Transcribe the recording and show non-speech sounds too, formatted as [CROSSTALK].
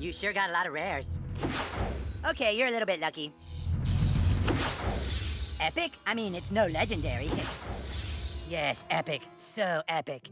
You sure got a lot of rares. Okay, you're a little bit lucky. Epic? I mean, it's no legendary. [LAUGHS] yes, epic. So epic.